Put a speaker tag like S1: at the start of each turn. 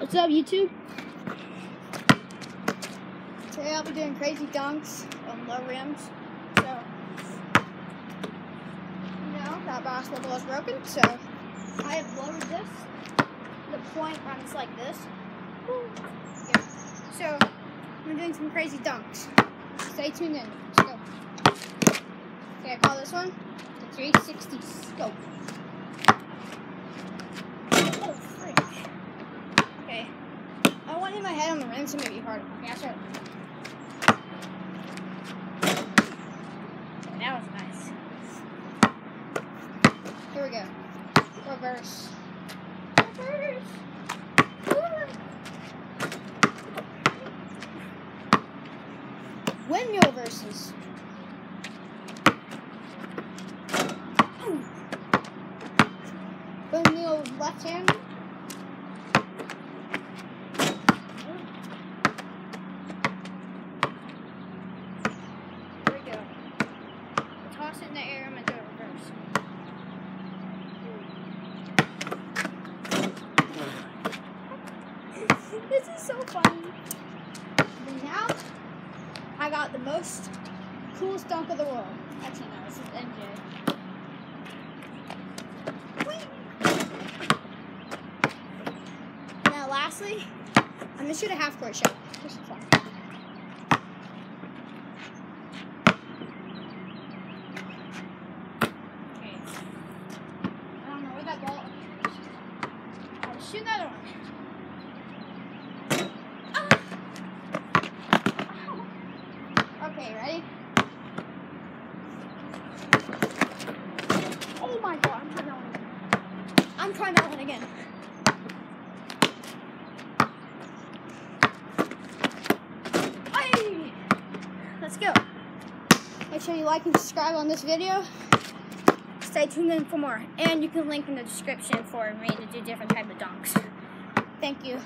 S1: What's up, YouTube? Today I'll be doing crazy dunks on low rims. So, you know, that basketball ball is broken, so I have lowered this. The point runs like this. Yeah. So, I'm doing some crazy dunks. Stay tuned in. Let's go. Okay, I call this one the 360 scope. Oh, frick. Okay. I hit my head on the rim, so maybe I'll start. Okay, that was nice. Here we go. Reverse. Reverse. Windmill versus. Windmill left hand. Here we go. Toss it in the air, I'm gonna do it reverse. this is so funny. Now, I got the most coolest dunk of the world. Actually, no, this is MJ. Now, lastly, I'm gonna shoot a half court shot. Just for fun. Okay. I don't know where that ball is. I'll shoot another one. Ah! Okay, ready? Oh my god, I'm trying that one again. I'm trying that one again. Hey! Let's go. Make sure you like and subscribe on this video. Stay tuned in for more. And you can link in the description for me to do different type of dunks. Thank you.